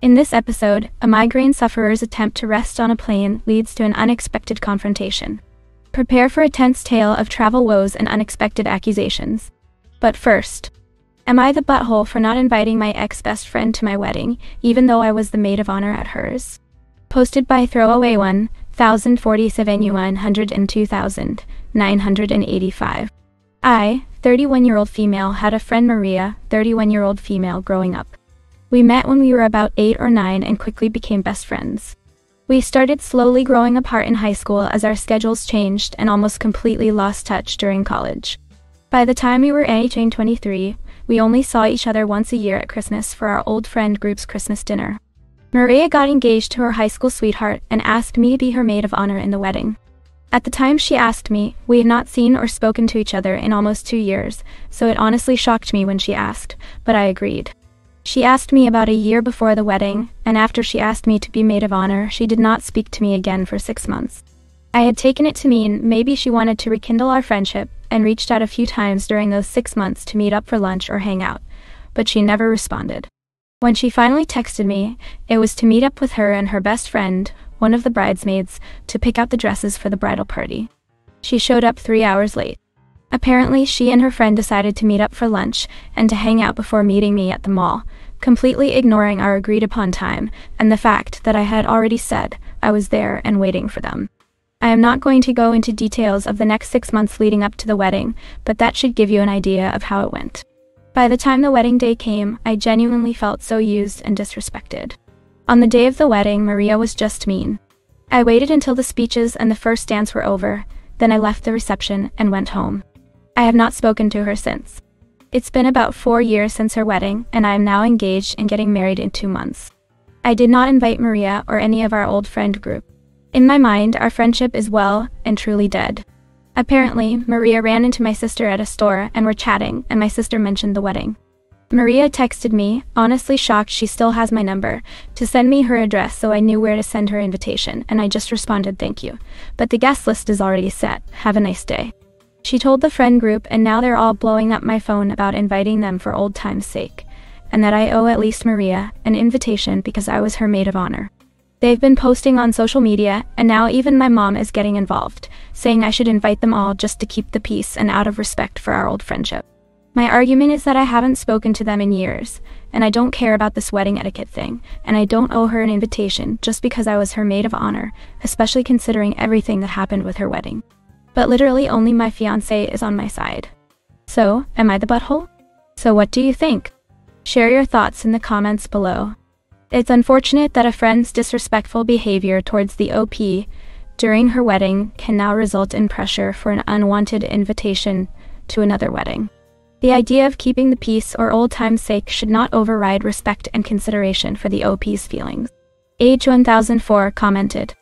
In this episode, a migraine sufferer's attempt to rest on a plane leads to an unexpected confrontation. Prepare for a tense tale of travel woes and unexpected accusations. But first, am I the butthole for not inviting my ex best friend to my wedding, even though I was the maid of honor at hers? Posted by Throwaway One, 1047 100 and 2985. I, 31 year old female, had a friend Maria, 31 year old female, growing up. We met when we were about 8 or 9 and quickly became best friends. We started slowly growing apart in high school as our schedules changed and almost completely lost touch during college. By the time we were aging 23, we only saw each other once a year at Christmas for our old friend group's Christmas dinner. Maria got engaged to her high school sweetheart and asked me to be her maid of honor in the wedding. At the time she asked me, we had not seen or spoken to each other in almost two years, so it honestly shocked me when she asked, but I agreed. She asked me about a year before the wedding, and after she asked me to be maid of honor, she did not speak to me again for six months. I had taken it to mean maybe she wanted to rekindle our friendship and reached out a few times during those six months to meet up for lunch or hang out, but she never responded. When she finally texted me, it was to meet up with her and her best friend, one of the bridesmaids, to pick out the dresses for the bridal party. She showed up three hours late. Apparently, she and her friend decided to meet up for lunch and to hang out before meeting me at the mall, completely ignoring our agreed upon time and the fact that I had already said I was there and waiting for them. I am not going to go into details of the next six months leading up to the wedding, but that should give you an idea of how it went. By the time the wedding day came, I genuinely felt so used and disrespected. On the day of the wedding, Maria was just mean. I waited until the speeches and the first dance were over, then I left the reception and went home. I have not spoken to her since. It's been about four years since her wedding, and I am now engaged and getting married in two months. I did not invite Maria or any of our old friend group. In my mind, our friendship is well and truly dead. Apparently, Maria ran into my sister at a store and were chatting, and my sister mentioned the wedding. Maria texted me, honestly shocked she still has my number, to send me her address so I knew where to send her invitation, and I just responded thank you. But the guest list is already set. Have a nice day. She told the friend group, and now they're all blowing up my phone about inviting them for old time's sake, and that I owe at least Maria an invitation because I was her maid of honor. They've been posting on social media, and now even my mom is getting involved, saying I should invite them all just to keep the peace and out of respect for our old friendship. My argument is that I haven't spoken to them in years, and I don't care about this wedding etiquette thing, and I don't owe her an invitation just because I was her maid of honor, especially considering everything that happened with her wedding. But literally only my fiance is on my side. So, am I the butthole? So what do you think? Share your thoughts in the comments below. It's unfortunate that a friend's disrespectful behavior towards the OP during her wedding can now result in pressure for an unwanted invitation to another wedding. The idea of keeping the peace or old time's sake should not override respect and consideration for the OP's feelings. Age 1004 commented.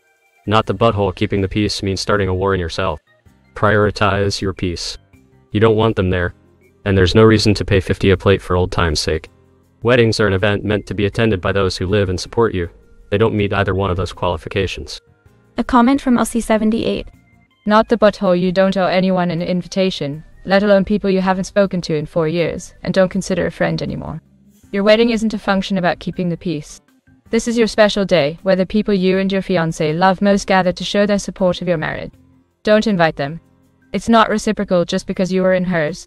Not the butthole keeping the peace means starting a war in yourself. Prioritize your peace. You don't want them there, and there's no reason to pay 50 a plate for old time's sake. Weddings are an event meant to be attended by those who live and support you. They don't meet either one of those qualifications. A comment from LC78. Not the butthole you don't owe anyone an invitation, let alone people you haven't spoken to in four years, and don't consider a friend anymore. Your wedding isn't a function about keeping the peace. This is your special day, where the people you and your fiance love most gather to show their support of your marriage. Don't invite them. It's not reciprocal just because you were in hers.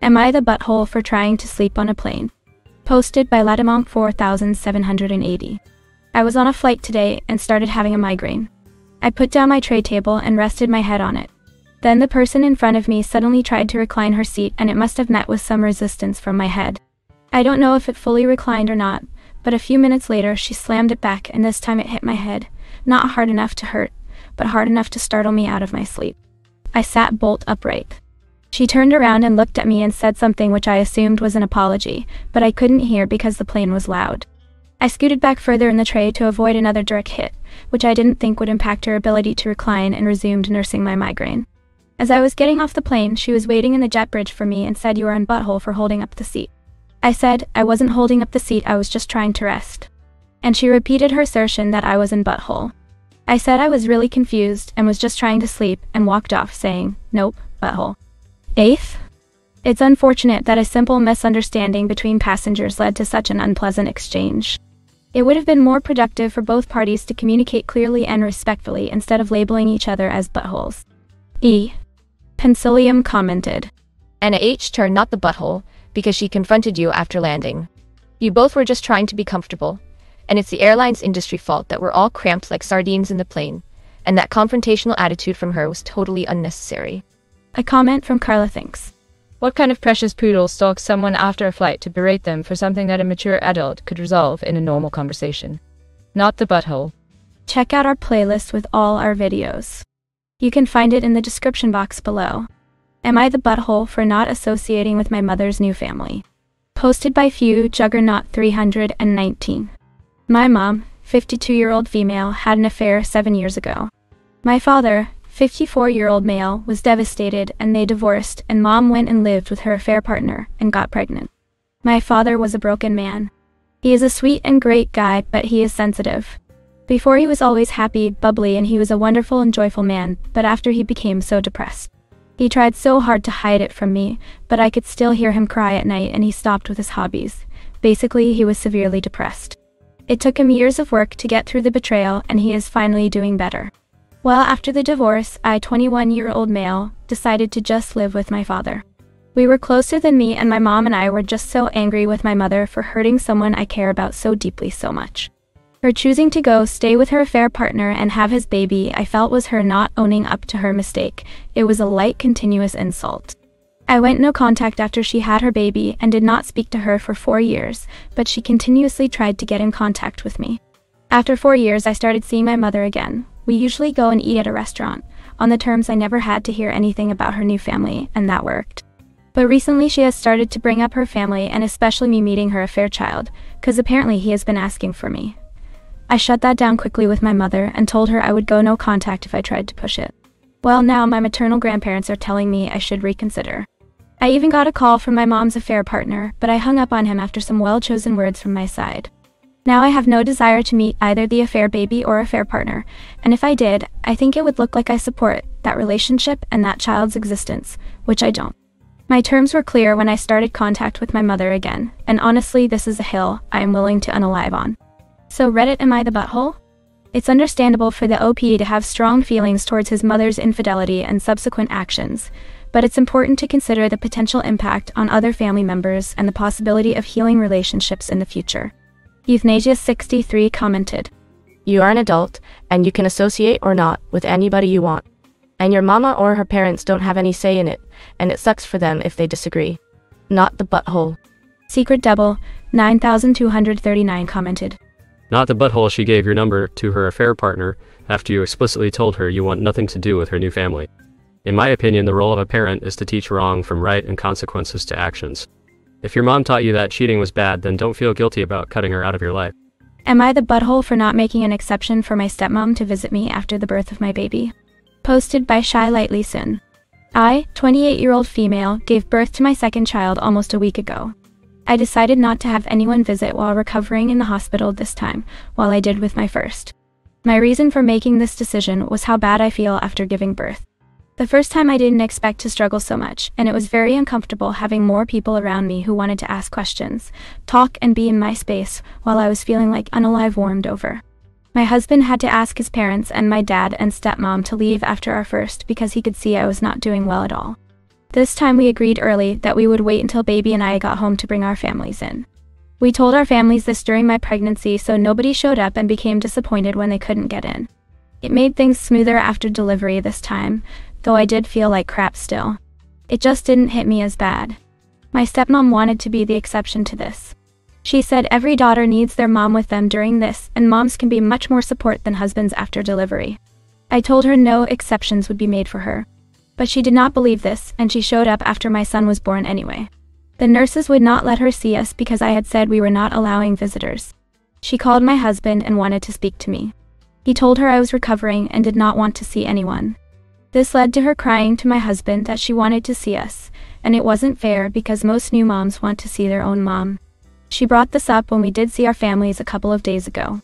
Am I the butthole for trying to sleep on a plane? Posted by Latimont 4780. I was on a flight today and started having a migraine. I put down my tray table and rested my head on it. Then the person in front of me suddenly tried to recline her seat and it must have met with some resistance from my head. I don't know if it fully reclined or not, but a few minutes later she slammed it back and this time it hit my head, not hard enough to hurt, but hard enough to startle me out of my sleep. I sat bolt upright. She turned around and looked at me and said something which I assumed was an apology, but I couldn't hear because the plane was loud. I scooted back further in the tray to avoid another direct hit, which I didn't think would impact her ability to recline and resumed nursing my migraine. As I was getting off the plane, she was waiting in the jet bridge for me and said you are in butthole for holding up the seat. I said, I wasn't holding up the seat, I was just trying to rest. And she repeated her assertion that I was in butthole. I said I was really confused and was just trying to sleep and walked off saying, nope, butthole. Eighth? It's unfortunate that a simple misunderstanding between passengers led to such an unpleasant exchange. It would have been more productive for both parties to communicate clearly and respectfully instead of labeling each other as buttholes. E. Pencilium commented. And H turned not the butthole, because she confronted you after landing. You both were just trying to be comfortable, and it's the airlines industry fault that we're all cramped like sardines in the plane, and that confrontational attitude from her was totally unnecessary. A comment from Carla thinks. What kind of precious poodle stalks someone after a flight to berate them for something that a mature adult could resolve in a normal conversation? Not the butthole. Check out our playlist with all our videos. You can find it in the description box below. Am I the butthole for not associating with my mother's new family? Posted by Few Juggernaut 319. My mom, 52 year old female, had an affair seven years ago. My father, 54 year old male, was devastated and they divorced, and mom went and lived with her affair partner and got pregnant. My father was a broken man. He is a sweet and great guy, but he is sensitive. Before he was always happy, bubbly, and he was a wonderful and joyful man, but after he became so depressed. He tried so hard to hide it from me, but I could still hear him cry at night and he stopped with his hobbies. Basically, he was severely depressed. It took him years of work to get through the betrayal and he is finally doing better. Well, after the divorce, I, 21 year old male, decided to just live with my father. We were closer than me, and my mom and I were just so angry with my mother for hurting someone I care about so deeply so much. Her choosing to go stay with her affair partner and have his baby, I felt was her not owning up to her mistake. It was a light, continuous insult. I went no contact after she had her baby and did not speak to her for four years, but she continuously tried to get in contact with me. After four years, I started seeing my mother again. We usually go and eat at a restaurant, on the terms I never had to hear anything about her new family, and that worked. But recently she has started to bring up her family and especially me meeting her affair child, cause apparently he has been asking for me. I shut that down quickly with my mother and told her I would go no contact if I tried to push it. Well, now my maternal grandparents are telling me I should reconsider. I even got a call from my mom's affair partner, but I hung up on him after some well chosen words from my side. Now I have no desire to meet either the affair baby or affair partner, and if I did, I think it would look like I support that relationship and that child's existence, which I don't. My terms were clear when I started contact with my mother again, and honestly, this is a hill I am willing to unalive on. So Reddit am I the butthole? It's understandable for the OP to have strong feelings towards his mother's infidelity and subsequent actions, but it's important to consider the potential impact on other family members and the possibility of healing relationships in the future. Euthanasia63 commented, You are an adult, and you can associate or not with anybody you want. And your mama or her parents don't have any say in it, and it sucks for them if they disagree. Not the butthole. Secret Double 9239 commented, Not the butthole she gave your number to her affair partner after you explicitly told her you want nothing to do with her new family. In my opinion, the role of a parent is to teach wrong from right and consequences to actions. If your mom taught you that cheating was bad, then don't feel guilty about cutting her out of your life. Am I the butthole for not making an exception for my stepmom to visit me after the birth of my baby? Posted by Shy Lightly Soon. I, 28 year old female, gave birth to my second child almost a week ago. I decided not to have anyone visit while recovering in the hospital this time, while I did with my first. My reason for making this decision was how bad I feel after giving birth. The first time I didn't expect to struggle so much, and it was very uncomfortable having more people around me who wanted to ask questions, talk, and be in my space while I was feeling like unalive warmed over. My husband had to ask his parents and my dad and stepmom to leave after our first because he could see I was not doing well at all. This time we agreed early that we would wait until baby and I got home to bring our families in. We told our families this during my pregnancy so nobody showed up and became disappointed when they couldn't get in. It made things smoother after delivery this time, though I did feel like crap still. It just didn't hit me as bad. My stepmom wanted to be the exception to this. She said every daughter needs their mom with them during this, and moms can be much more support than husbands after delivery. I told her no exceptions would be made for her. But she did not believe this, and she showed up after my son was born anyway. The nurses would not let her see us because I had said we were not allowing visitors. She called my husband and wanted to speak to me. He told her I was recovering and did not want to see anyone. This led to her crying to my husband that she wanted to see us, and it wasn't fair because most new moms want to see their own mom. She brought this up when we did see our families a couple of days ago.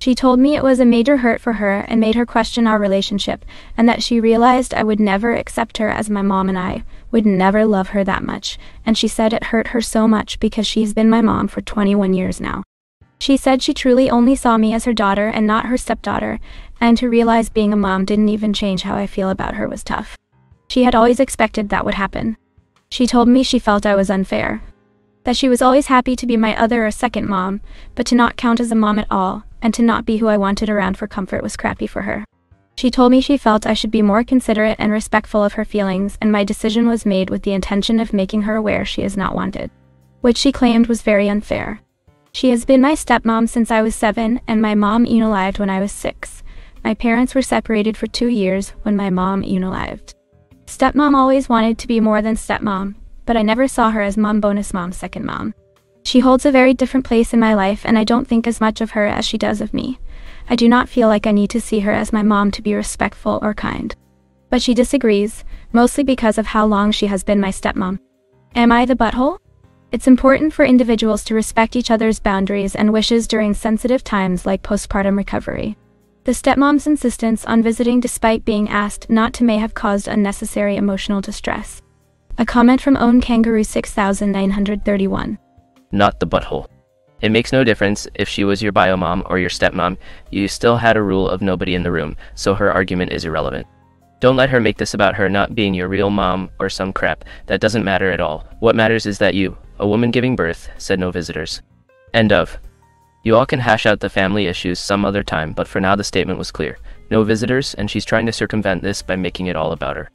She told me it was a major hurt for her and made her question our relationship, and that she realized I would never accept her as my mom and I would never love her that much, and she said it hurt her so much because she's been my mom for 21 years now. She said she truly only saw me as her daughter and not her stepdaughter, and to realize being a mom didn't even change how I feel about her was tough. She had always expected that would happen. She told me she felt I was unfair. That she was always happy to be my other or second mom, but to not count as a mom at all, and to not be who I wanted around for comfort was crappy for her. She told me she felt I should be more considerate and respectful of her feelings, and my decision was made with the intention of making her aware she is not wanted. Which she claimed was very unfair. She has been my stepmom since I was seven, and my mom unalived when I was six. My parents were separated for two years when my mom unalived. Stepmom always wanted to be more than stepmom, but I never saw her as mom bonus mom second mom. She holds a very different place in my life, and I don't think as much of her as she does of me. I do not feel like I need to see her as my mom to be respectful or kind. But she disagrees, mostly because of how long she has been my stepmom. Am I the butthole? It's important for individuals to respect each other's boundaries and wishes during sensitive times like postpartum recovery. The stepmom's insistence on visiting despite being asked not to may have caused unnecessary emotional distress. A comment from Own Kangaroo 6931. Not the butthole. It makes no difference if she was your bio mom or your stepmom, you still had a rule of nobody in the room, so her argument is irrelevant. Don't let her make this about her not being your real mom or some crap. That doesn't matter at all. What matters is that you, a woman giving birth, said no visitors. End of. You all can hash out the family issues some other time, but for now the statement was clear. No visitors, and she's trying to circumvent this by making it all about her.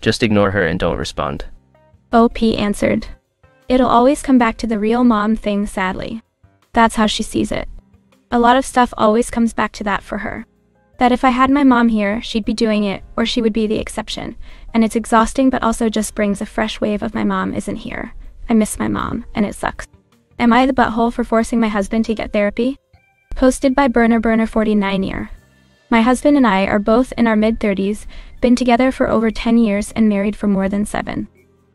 Just ignore her and don't respond. OP answered. It'll always come back to the real mom thing, sadly. That's how she sees it. A lot of stuff always comes back to that for her. That if I had my mom here, she'd be doing it, or she would be the exception. And it's exhausting, but also just brings a fresh wave of my mom isn't here. I miss my mom, and it sucks. Am I the butthole for forcing my husband to get therapy? Posted by Burner Burner 49 year. My husband and I are both in our mid 30s, been together for over 10 years, and married for more than 7.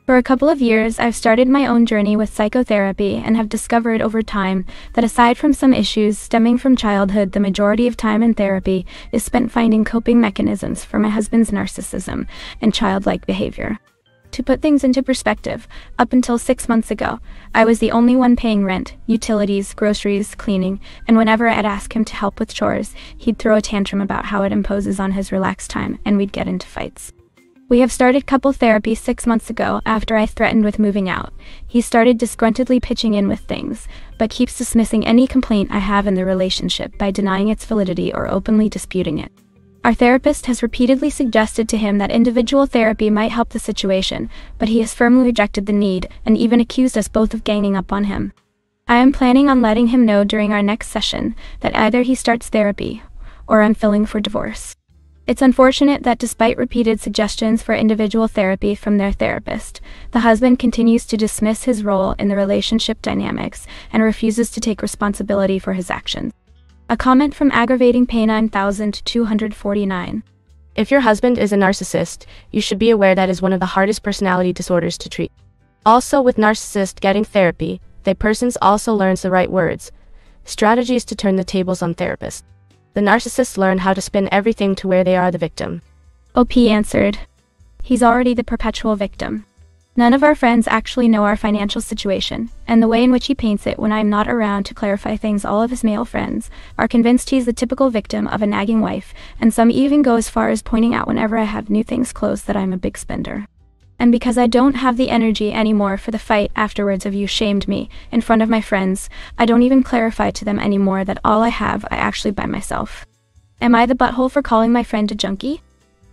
For a couple of years, I've started my own journey with psychotherapy and have discovered over time that aside from some issues stemming from childhood, the majority of time in therapy is spent finding coping mechanisms for my husband's narcissism and childlike behavior. To put things into perspective, up until six months ago, I was the only one paying rent, utilities, groceries, cleaning, and whenever I'd ask him to help with chores, he'd throw a tantrum about how it imposes on his relaxed time, and we'd get into fights. We have started couple therapy six months ago after I threatened with moving out. He started disgruntledly pitching in with things, but keeps dismissing any complaint I have in the relationship by denying its validity or openly disputing it. Our therapist has repeatedly suggested to him that individual therapy might help the situation, but he has firmly rejected the need and even accused us both of ganging up on him. I am planning on letting him know during our next session that either he starts therapy or I'm filling for divorce. It's unfortunate that despite repeated suggestions for individual therapy from their therapist, the husband continues to dismiss his role in the relationship dynamics and refuses to take responsibility for his actions. A comment from Aggravating Pay 9249. If your husband is a narcissist, you should be aware that is one of the hardest personality disorders to treat. Also, with narcissist getting therapy, they persons also learns the right words, strategies to turn the tables on therapists. The narcissists learn how to spin everything to where they are the victim. OP answered. He's already the perpetual victim. None of our friends actually know our financial situation, and the way in which he paints it when I'm not around to clarify things, all of his male friends are convinced he's the typical victim of a nagging wife, and some even go as far as pointing out whenever I have new things close that I'm a big spender. And because I don't have the energy anymore for the fight afterwards of you shamed me in front of my friends, I don't even clarify to them anymore that all I have I actually buy myself. Am I the butthole for calling my friend a junkie?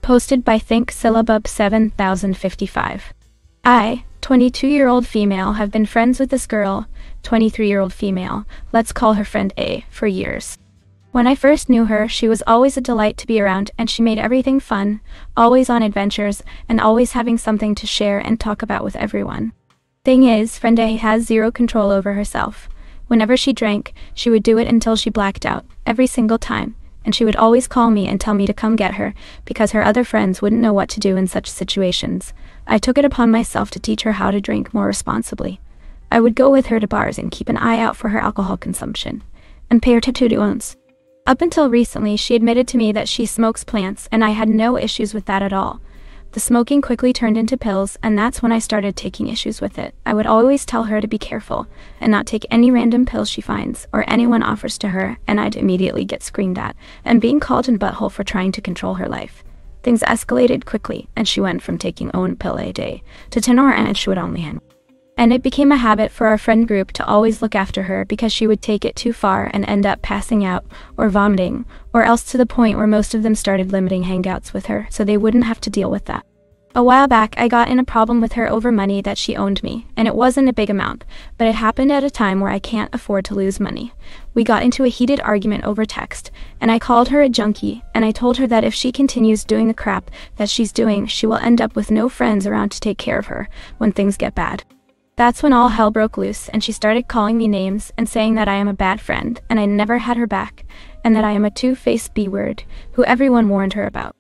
Posted by Think Syllabub 7055. I, 22 year old female, have been friends with this girl, 23 year old female, let's call her friend A, for years. When I first knew her, she was always a delight to be around and she made everything fun, always on adventures, and always having something to share and talk about with everyone. Thing is, friend A has zero control over herself. Whenever she drank, she would do it until she blacked out, every single time, and she would always call me and tell me to come get her, because her other friends wouldn't know what to do in such situations. I took it upon myself to teach her how to drink more responsibly. I would go with her to bars and keep an eye out for her alcohol consumption, and pay her tip to once. Up until recently, she admitted to me that she smokes plants, and I had no issues with that at all. The smoking quickly turned into pills, and that's when I started taking issues with it. I would always tell her to be careful and not take any random pills she finds or anyone offers to her, and I'd immediately get screamed at and being called an butthole for trying to control her life. Things escalated quickly, and she went from taking one pill a day to 10 or and she would only handle. And it became a habit for our friend group to always look after her because she would take it too far and end up passing out or vomiting, or else to the point where most of them started limiting hangouts with her so they wouldn't have to deal with that. A while back, I got in a problem with her over money that she owed me, and it wasn't a big amount, but it happened at a time where I can't afford to lose money. We got into a heated argument over text, and I called her a junkie, and I told her that if she continues doing the crap that she's doing, she will end up with no friends around to take care of her when things get bad. That's when all hell broke loose, and she started calling me names and saying that I am a bad friend, and I never had her back, and that I am a two faced B word, who everyone warned her about.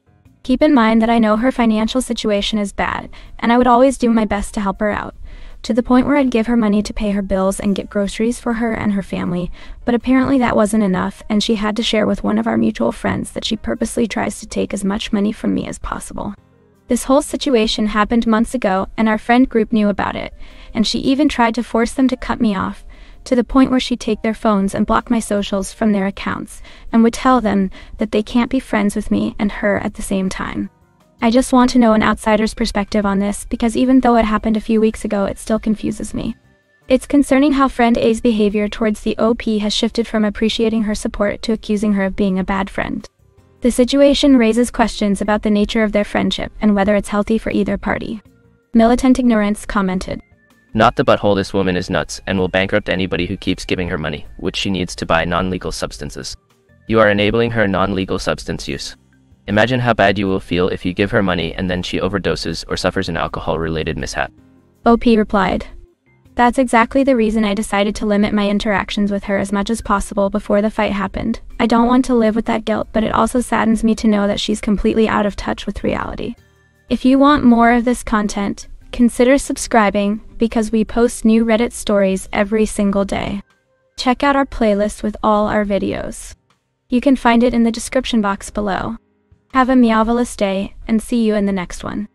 Keep in mind that I know her financial situation is bad, and I would always do my best to help her out, to the point where I'd give her money to pay her bills and get groceries for her and her family, but apparently that wasn't enough, and she had to share with one of our mutual friends that she purposely tries to take as much money from me as possible. This whole situation happened months ago, and our friend group knew about it, and she even tried to force them to cut me off, to the point where she'd take their phones and block my socials from their accounts, and would tell them that they can't be friends with me and her at the same time. I just want to know an outsider's perspective on this because even though it happened a few weeks ago, it still confuses me. It's concerning how friend A's behavior towards the OP has shifted from appreciating her support to accusing her of being a bad friend. The situation raises questions about the nature of their friendship and whether it's healthy for either party. Militant Ignorance commented. Not the butthole this woman is nuts and will bankrupt anybody who keeps giving her money, which she needs to buy non-legal substances. You are enabling her non-legal substance use. Imagine how bad you will feel if you give her money and then she overdoses or suffers an alcohol-related mishap. OP replied. That's exactly the reason I decided to limit my interactions with her as much as possible before the fight happened. I don't want to live with that guilt, but it also saddens me to know that she's completely out of touch with reality. If you want more of this content, consider subscribing because we post new Reddit stories every single day. Check out our playlist with all our videos. You can find it in the description box below. Have a meowvelous day and see you in the next one.